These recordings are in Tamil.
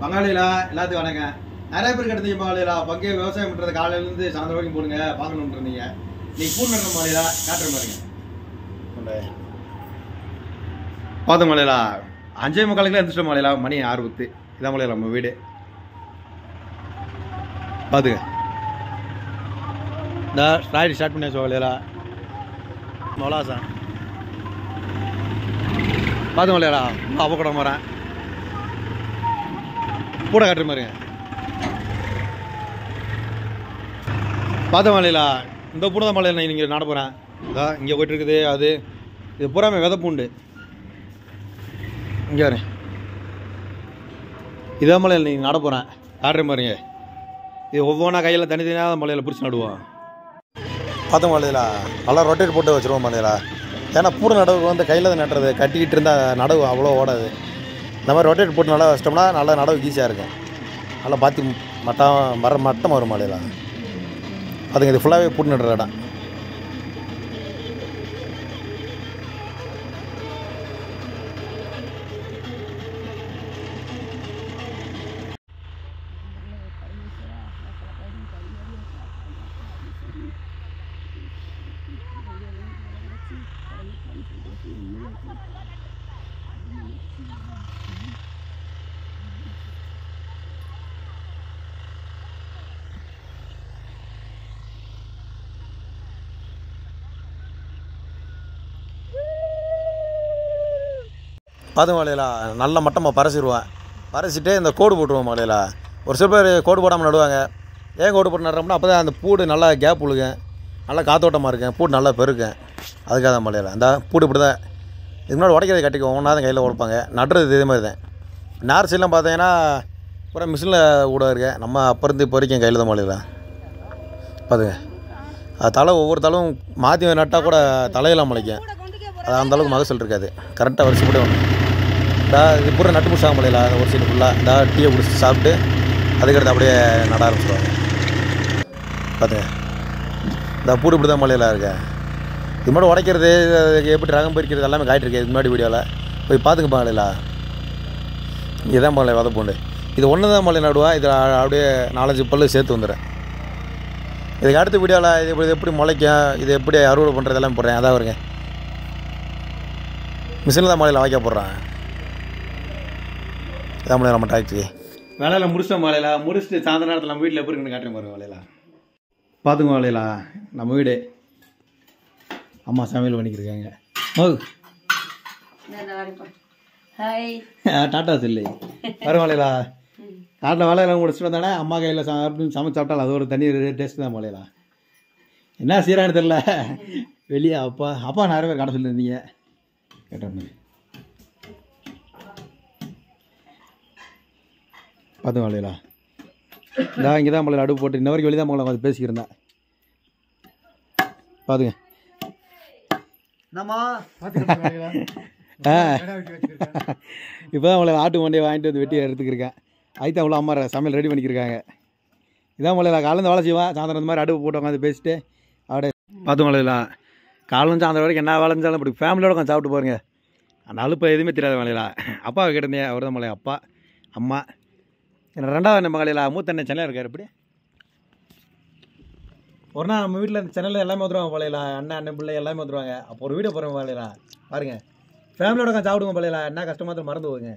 பங்காளிகளா? எல்லாத்துக்கும் வணக்கம். நிறைய பேர் கிடந்தீங்க பங்காளிகளா? பங்கு விவசாயம் பண்றது காலையில இருந்து சாயந்தரம் வரைக்கும் போடுங்க பார்க்கணும்னு இருந்தீங்க நீ பூ நடுற மாலையிலா காட்டுற பாருங்க பார்த்த மாலையிலா அஞ்சே முக்காலுக்குலாம் எழுந்திரிச்சிட்ட மாலையிலா மணி ஆறு பத்து. இதான் மாலையிலா நம்ம வீடு. பார்த்துங்க இந்த ஸ்டார்ட் ஸ்டார்ட் பண்ணி வச்சு மொலாசா பார்த்து மாலையாடா அப்போ கூட வரேன் கூட காட்டுற மாதிரிங்க பார்த்த மாலையிலா இந்த பூனத தான் மலையில் நான் இங்கே நட போகிறேன் இதா இங்கே போயிட்டு இருக்குது அது. இது பூராமே விதை பூண்டு. இங்கே வரேன். இதே மலையில் நீங்கள் நட போகிறேன் காட்டுற மாதிரிங்க இது ஒவ்வொன்றா கையில் தனித்தனியாக மலையில் பிடிச்சி நடுவோம். பார்த்த மலையில நல்லா ரொட்டேட் போட்டு வச்சுருவோம் மலையில ஏன்னா பூட நடவு வந்து கையில் தான் நட்டுறது. கட்டிக்கிட்டு இருந்தால் நடவு அவ்வளோ ஓடாது. இந்த மாதிரி ரொட்டேட் போட்டு நல்லா வச்சிட்டோம்னா நல்லா நடவு ஈஸியாக இருக்கும். நல்லா பாத்தி மட்டம் மர மட்டம் வரும் மலையில அதுங்க இது ஃபுல்லாகவே பூட்டு நடுற இடம். பார்த்து மலையிலா நல்ல மட்டமாக பறசிடுவேன் பறசிட்டு இந்த கோடு போட்டுருவோம் மலையில. ஒரு சில பேர் கோடு போடாமல் நடுவாங்க. ஏன் கோடு போட்டு நடுறோம்னா அப்போ தான் அந்த பூடு நல்லா கேப் உழுகும். நல்லா காத்தோட்டமாக இருக்கும். பூடு நல்லா பெருக்கும். அதுக்காக தான் மலையில. அந்த பூடு இப்படி தான் இதுக்கு முன்னாடி உடைக்கிறது கட்டிக்குவோம் ஒன்றா தான் கையில் உடைப்பாங்க. நடுறது இதே மாதிரி தான் நார் சைட்லாம் பார்த்தீங்கன்னா பூரா மிஷினில் கூட இருக்கேன் நம்ம அப்போ இருந்து இப்போ வரைக்கும் கையில் தான் மலையில. பார்த்துங்க அது தலை ஒவ்வொரு தலையும் மாற்றி நட்டால் கூட தலையெல்லாம் முளைக்கும். அது அந்தளவுக்கு மகசூல் இருக்காது. கரெக்டாக வரிசைப்படி ஒன்று டா இது பூரா நட்டு முடிச்சாங்க மலையில் ஒரு சைடு ஃபுல்லாக டா டீயை பிடிச்சி சாப்பிட்டு அதுக்கடுத்து அப்படியே நட ஆரம்பிச்சிடுவாங்க பார்த்துங்க இந்த பூடு இப்படி தான் மலையில் இருக்கேன் இது மாதிரி உடைக்கிறது எப்படி ரகம் பறிக்கிறது எல்லாமே காட்டிருக்கு இது முன்னாடி வீடியோவில் போய் பார்த்துங்க மலையில். இதுதான் மலை வத பூண்டு. இது ஒன்று தான் மலை நடுவா இது அப்படியே நாலஞ்சு பல்லு சேர்த்து வந்துடுறேன் இதுக்கு அடுத்த வீடியோவில் இது எப்படி இது எப்படி முளைக்கும் இது எப்படி அறுவடை பண்ணுறது எல்லாம் போடுறேன். அதான் வருங்க மிஷினில் தான் மலையில் வாய்க்க போடுறேன். இதான் மலையில் நம்ம டாக்ஸி வேலையில் முடிச்சிட்டோம் மலையில்? முடிச்சுட்டு சாயந்தர நேரத்தில் நம்ம வீட்டில் எப்படி இருக்குன்னு காட்டுறேன் பாருங்க மலையில். பார்த்துங்க மலையில் நம்ம வீடு. அம்மா சமையல் பண்ணிக்கிருக்காங்க ஓ ஹாய் டாட்டா சொல்லி. வரும் மலையிலா. காட்டில் வேலையெல்லாம் முடிச்சுட்டு வந்தானே அம்மா கையில் சாப்பிட்டு சமைச்சு சாப்பிட்டால் அது ஒரு தனி டேஸ்ட் தான் மலையிலா. என்ன சீரானு தெரில வெளியே அப்பா அப்பா நிறைய பேர் கடை சொல்லியிருந்தீங்க. கேட்டோன்னு பார்த்து மலையிலா இதான் இங்கே தான் மலையில் அடுப்பு போட்டு இன்ன வரைக்கும் வெளியே தான் மலை வந்து பேசிக்கிறேன் பார்த்துங்க இப்போ தான் உங்களை ஆட்டு மண்டையை வாங்கிட்டு வந்து வெட்டி எடுத்துக்கிருக்கேன். ஐத்தா அவ்வளோ அம்மா சமையல் ரெடி பண்ணிக்கிருக்காங்க. இதான் மலையில காலையில் வேலை செய்வேன். சாயந்தரம் இந்த மாதிரி அடுப்பு போட்டு உட்காந்து பேசிட்டு அப்படியே பார்த்து மலையில. காலையில் சாயந்தரம் வரைக்கும் என்ன வேலை இருந்தாலும் இப்படி ஃபேமிலியோட உட்காந்து சாப்பிட்டு போகிறேங்க அந்த அலுப்பு எதுவுமே தெரியாத மலையில அப்பா கேட்டிருந்தேன் அவர் தான் மலை அப்பா அம்மா. ரெண்டாவது நம்ம மலையில மூத்த அண்ணன் சென்னையில் இருக்கார் எப்படி? ஒரு நாள் நம்ம வீட்டில் சென்னையில் எல்லாமே வந்துருவாங்க பழையலா அண்ணன் அண்ணன் பிள்ளை எல்லாமே வந்துருவாங்க. அப்போ ஒரு வீடியோ போகிறோம் மலையில பாருங்க. ஃபேமிலியோட உட்காந்து சாப்பிடுங்க பழையில என்ன கஷ்டமா இருந்தாலும் மறந்து போங்க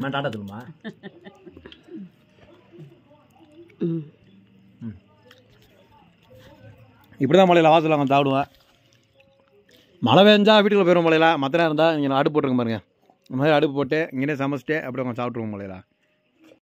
நான் டாட்டா சொல்லுமா இப்படி தான் மலையில் வாசலில் உட்காந்து சாப்பிடுவேன் மழை பெஞ்சா வீட்டுக்குள்ளே போயிடும் மலையில மற்ற நேரம் இருந்தால் இங்கே அடுப்பு போட்டுருங்க பாருங்க. இந்த மாதிரி அடுப்பு போட்டு இங்கேயே சமைச்சிட்டு அப்படியே கொஞ்சம் சாப்பிட்ருவோம் இல்லையா